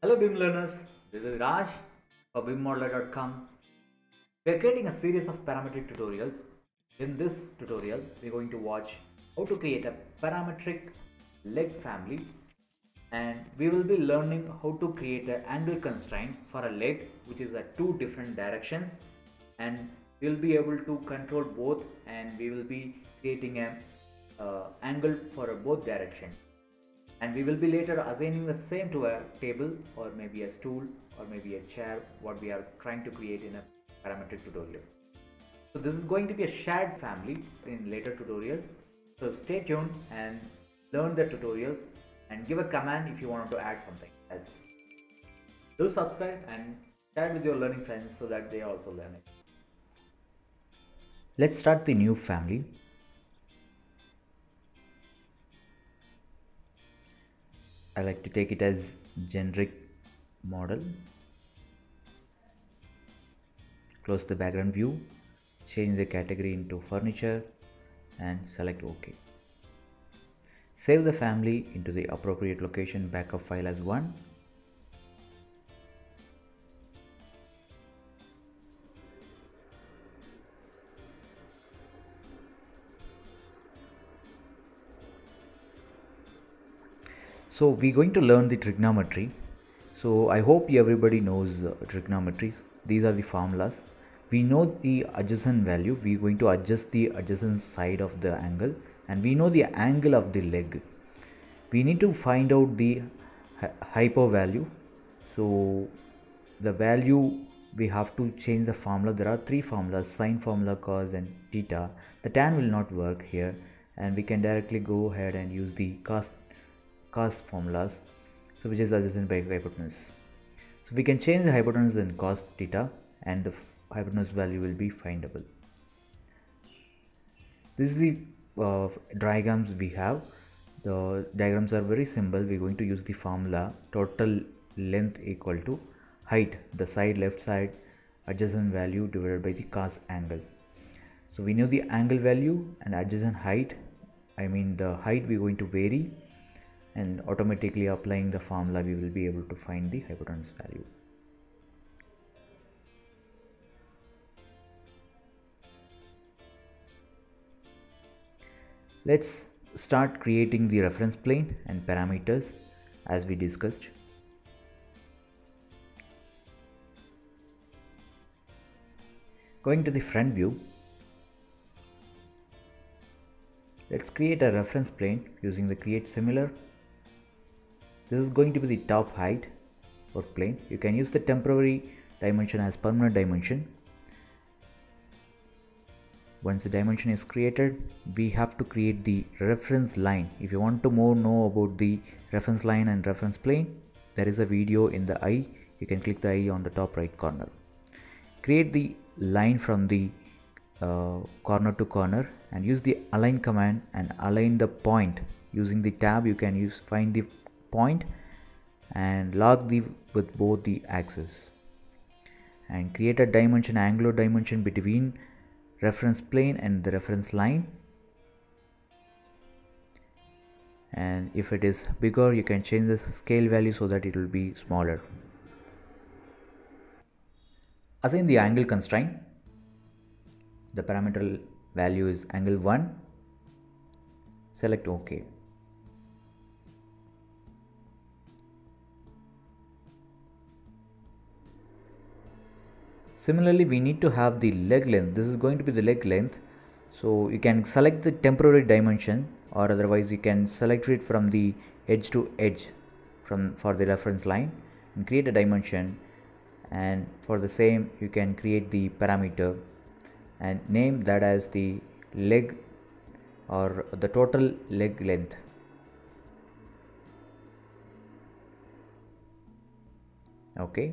Hello BIM learners, this is Raj for BIMmodeller.com. We are creating a series of parametric tutorials. In this tutorial, we are going to watch how to create a parametric leg family and we will be learning how to create an angle constraint for a leg which is at two different directions and we will be able to control both and we will be creating uh, Uh, angle for both direction and we will be later assigning the same to a table or maybe a stool or maybe a chair what we are trying to create in a parametric tutorial. So this is going to be a shared family in later tutorials. So stay tuned and learn the tutorials and give a command if you want to add something else. Do subscribe and share with your learning friends so that they also learn it. Let's start the new family. I like to take it as generic model. Close the background view, change the category into furniture and select OK. Save the family into the appropriate location backup file as one. So we're going to learn the trigonometry. So I hope everybody knows uh, trigonometries. These are the formulas. We know the adjacent value. We're going to adjust the adjacent side of the angle and we know the angle of the leg. We need to find out the hypo value. So the value we have to change the formula. There are three formulas sine formula, cos and theta. The tan will not work here and we can directly go ahead and use the cos cos formulas. So which is adjacent by hypotenuse. So we can change the hypotenuse in cos theta and the hypotenuse value will be findable. This is the uh, diagrams we have. The diagrams are very simple. We're going to use the formula total length equal to height the side left side adjacent value divided by the cos angle. So we know the angle value and adjacent height. I mean the height we're going to vary and automatically applying the formula we will be able to find the hypotenuse value. Let's start creating the reference plane and parameters as we discussed. Going to the front view, let's create a reference plane using the create similar this is going to be the top height or plane. You can use the temporary dimension as permanent dimension. Once the dimension is created we have to create the reference line. If you want to more know about the reference line and reference plane there is a video in the eye. You can click the eye on the top right corner. Create the line from the uh, corner to corner and use the align command and align the point. Using the tab you can use find the point and lock the with both the axes and create a dimension angular dimension between reference plane and the reference line. And if it is bigger you can change the scale value so that it will be smaller. Assign the angle constraint. The parameter value is angle 1 select ok Similarly, we need to have the leg length. This is going to be the leg length. So you can select the temporary dimension or otherwise you can select it from the edge to edge from for the reference line and create a dimension and for the same you can create the parameter and name that as the leg or the total leg length okay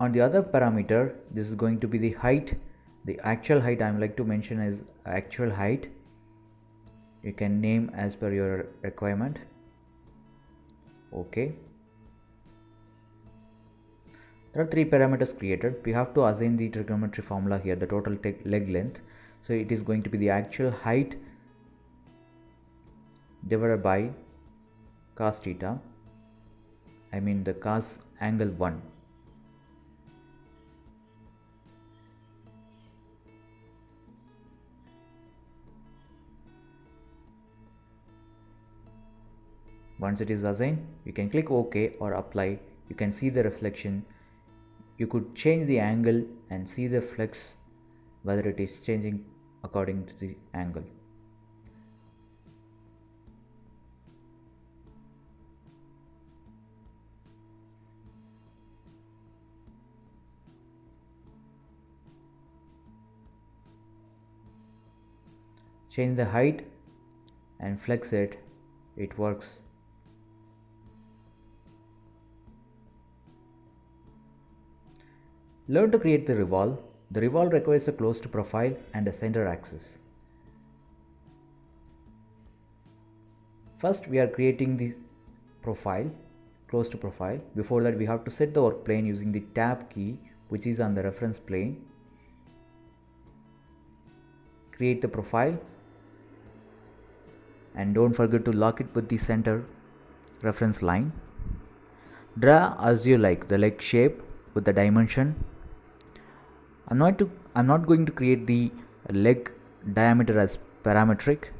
on the other parameter this is going to be the height. The actual height I'm like to mention is actual height. You can name as per your requirement. Okay. There are three parameters created. We have to assign the trigonometry formula here the total leg length. So it is going to be the actual height divided by cos theta. I mean the cos angle 1 once it is assigned you can click ok or apply. You can see the reflection. You could change the angle and see the flex whether it is changing according to the angle. Change the height and flex it. It works Learn to create the revolve. The revolve requires a closed profile and a center axis. First we are creating the profile, closed profile. Before that we have to set the work plane using the tab key which is on the reference plane. Create the profile and don't forget to lock it with the center reference line. Draw as you like the leg shape with the dimension I'm not to I'm not going to create the leg diameter as parametric.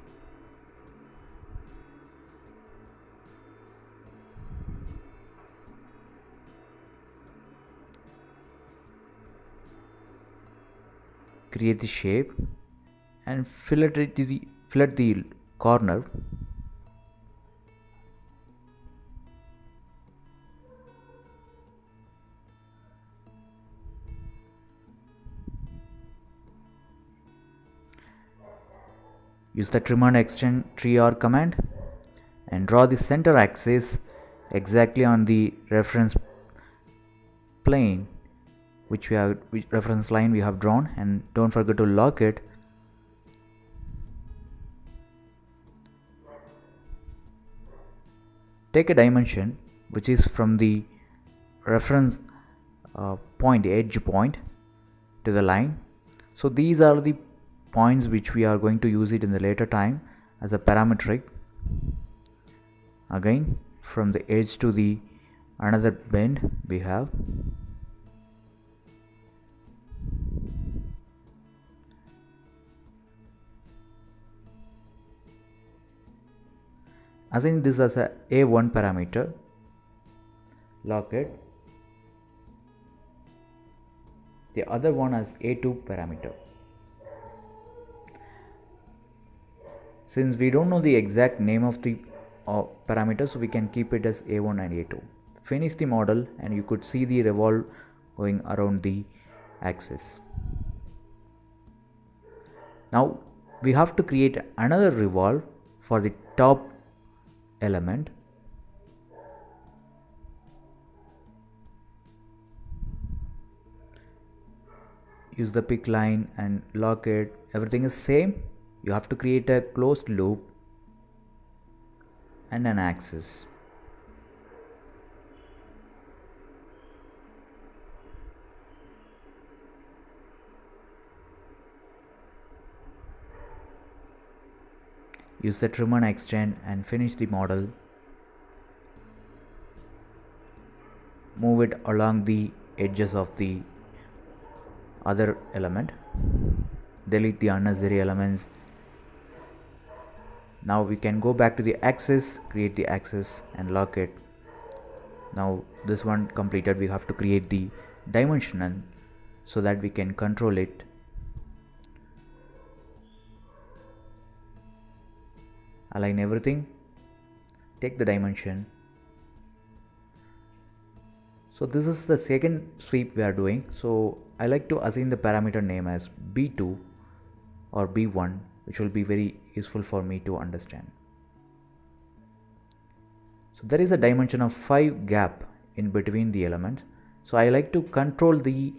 Create the shape and fillet the fillet the corner Use the trim and extend tree or command and draw the center axis exactly on the reference plane which we have which reference line we have drawn. And don't forget to lock it. Take a dimension which is from the reference uh, point edge point to the line. So these are the points which we are going to use it in the later time as a parametric. Again from the edge to the another bend we have assign this as a a1 parameter lock it the other one as a2 parameter since we don't know the exact name of the uh, parameters so we can keep it as a1 and a2 finish the model and you could see the revolve going around the axis. Now we have to create another revolve for the top element. Use the pick line and lock it. Everything is same you have to create a closed loop and an axis. Use the trim and extend and finish the model. Move it along the edges of the other element. Delete the unnecessary elements now we can go back to the axis create the axis and lock it. Now this one completed we have to create the dimension so that we can control it. Align everything. Take the dimension. So this is the second sweep we are doing. So I like to assign the parameter name as b2 or b1 which will be very useful for me to understand. So there is a dimension of 5 gap in between the elements. So I like to control the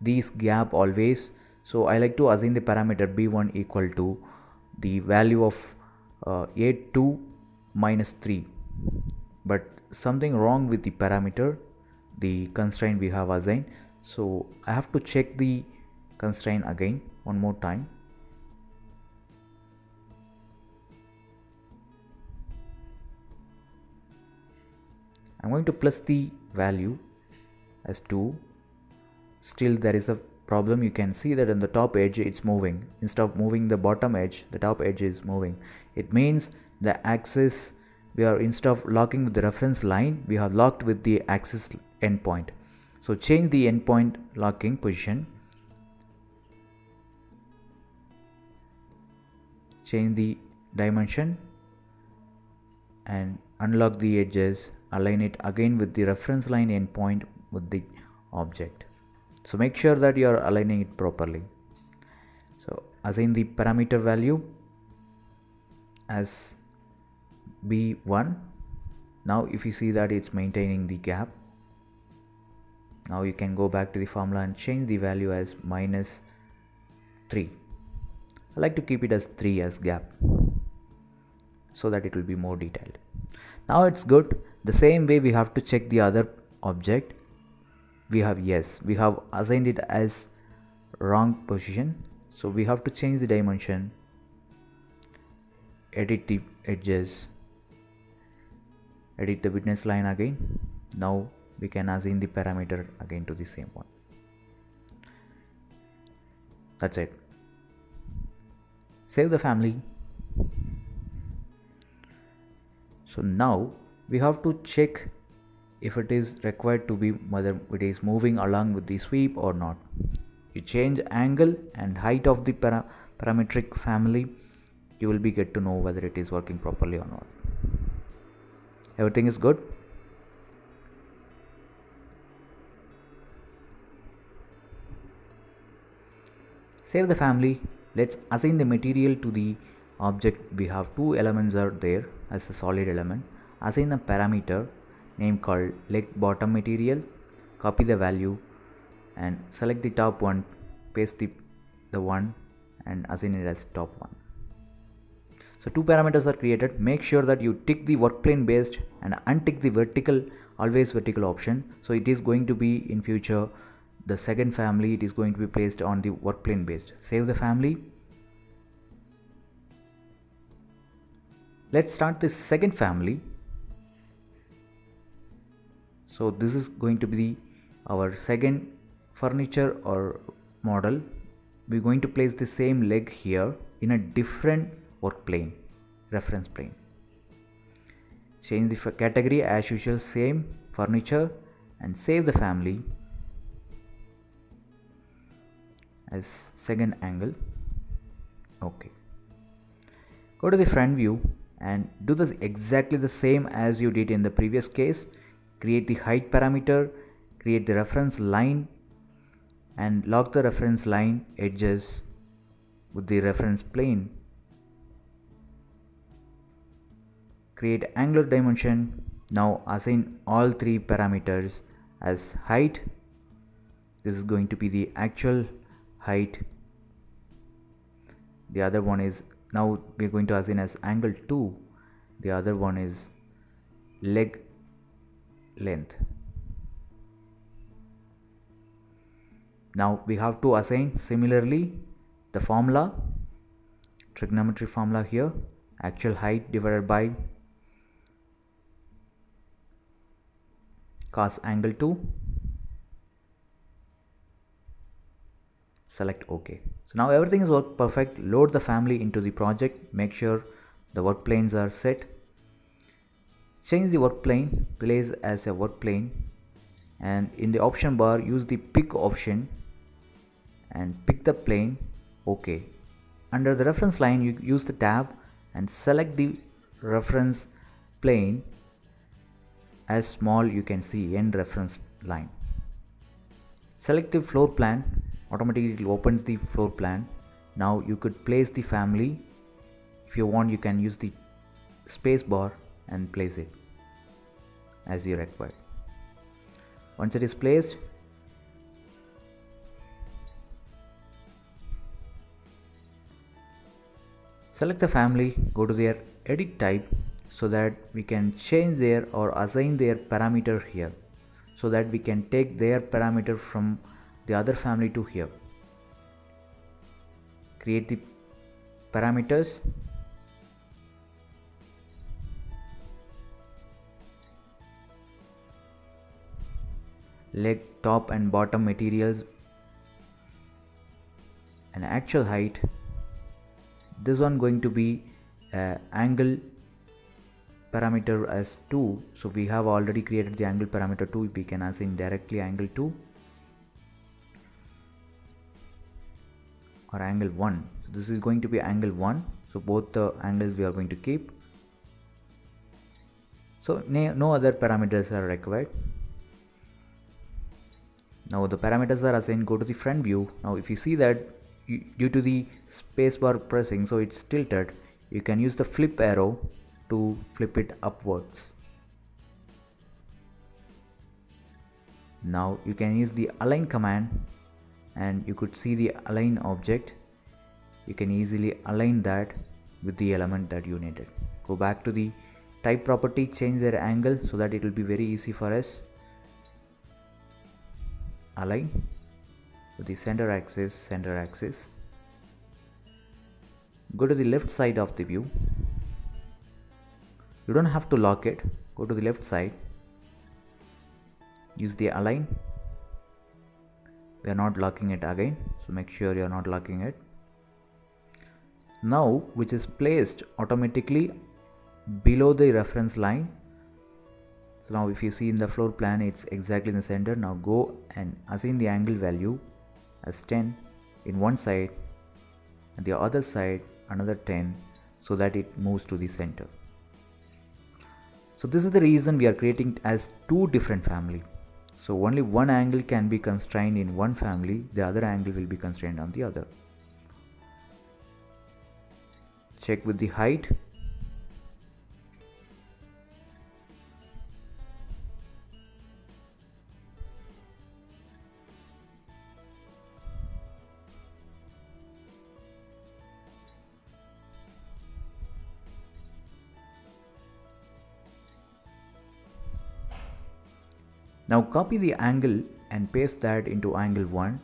these gap always. So I like to assign the parameter b1 equal to the value of uh, a2 minus 3 but something wrong with the parameter the constraint we have assigned so I have to check the constraint again one more time I'm going to plus the value as 2 still there is a problem. You can see that on the top edge it's moving. Instead of moving the bottom edge the top edge is moving. It means the axis we are instead of locking with the reference line we have locked with the axis endpoint. So change the endpoint locking position. Change the dimension and unlock the edges align it again with the reference line endpoint with the object. So make sure that you are aligning it properly. So assign the parameter value as b1 now if you see that it's maintaining the gap now you can go back to the formula and change the value as minus 3 I like to keep it as 3 as gap so that it will be more detailed. Now it's good the same way we have to check the other object we have yes we have assigned it as wrong position. So we have to change the dimension edit the edges edit the witness line again. Now we can assign the parameter again to the same one. That's it. Save the family. So now we have to check if it is required to be whether it is moving along with the sweep or not. You change angle and height of the para parametric family you will be get to know whether it is working properly or not. Everything is good? Save the family. Let's assign the material to the object. We have two elements are there as a solid element assign a parameter name called leg bottom material copy the value and select the top one paste the, the one and assign it as top one. So two parameters are created. Make sure that you tick the work plane based and untick the vertical always vertical option. So it is going to be in future the second family it is going to be placed on the work plane based. Save the family. Let's start this second family so this is going to be our second furniture or model. We're going to place the same leg here in a different work plane reference plane. Change the category as usual same furniture and save the family as second angle. Okay. Go to the front view and do this exactly the same as you did in the previous case create the height parameter create the reference line and lock the reference line edges with the reference plane. Create angular dimension. Now assign all three parameters as height. This is going to be the actual height. The other one is now we're going to assign as angle 2 the other one is leg length now we have to assign similarly the formula trigonometry formula here actual height divided by cos angle 2 select OK. So now everything is perfect. Load the family into the project. Make sure the work planes are set. Change the work plane, place as a work plane and in the option bar use the pick option and pick the plane OK. Under the reference line you use the tab and select the reference plane as small you can see end reference line. Select the floor plan automatically it opens the floor plan now you could place the family if you want you can use the space bar and place it as you require. Once it is placed select the family go to their edit type so that we can change their or assign their parameter here so that we can take their parameter from the other family to here. Create the parameters leg top and bottom materials and actual height. This one going to be uh, angle parameter as 2 so we have already created the angle parameter 2 we can assign directly angle 2 or angle 1 so this is going to be angle 1 so both the angles we are going to keep. So no other parameters are required now the parameters are assigned go to the front view. Now if you see that due to the spacebar pressing so it's tilted you can use the flip arrow to flip it upwards. Now you can use the align command and you could see the align object. You can easily align that with the element that you needed. Go back to the type property change their angle so that it will be very easy for us align with the center axis center axis. Go to the left side of the view. You don't have to lock it. Go to the left side. Use the align. We are not locking it again so make sure you are not locking it. Now which is placed automatically below the reference line so now if you see in the floor plan it's exactly in the center. Now go and assign the angle value as 10 in one side and the other side another 10 so that it moves to the center. So this is the reason we are creating as two different family. So only one angle can be constrained in one family the other angle will be constrained on the other. Check with the height Now copy the angle and paste that into angle 1.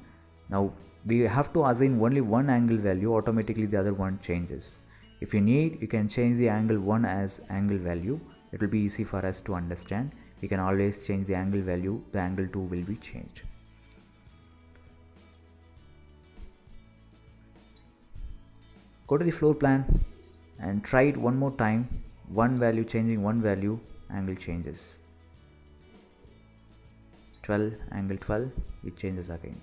Now we have to assign only one angle value automatically the other one changes. If you need you can change the angle 1 as angle value it will be easy for us to understand. We can always change the angle value the angle 2 will be changed. Go to the floor plan and try it one more time one value changing one value angle changes 12 angle 12 it changes again.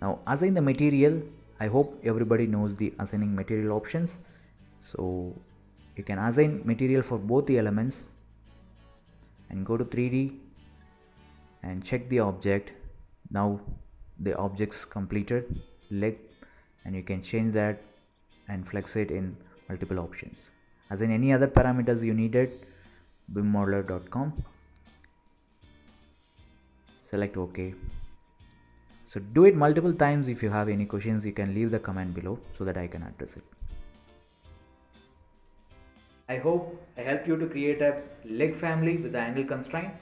Now assign the material. I hope everybody knows the assigning material options. So you can assign material for both the elements and go to 3d and check the object. Now the objects completed. Leg and you can change that and flex it in multiple options. As in any other parameters you needed bimmodeller.com select ok. So do it multiple times. If you have any questions you can leave the comment below so that i can address it. I hope i helped you to create a leg family with the angle constraint.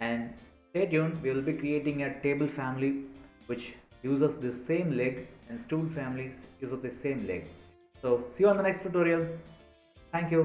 And stay tuned. We will be creating a table family which uses the same leg and stool families use of the same leg. So see you on the next tutorial. Thank you.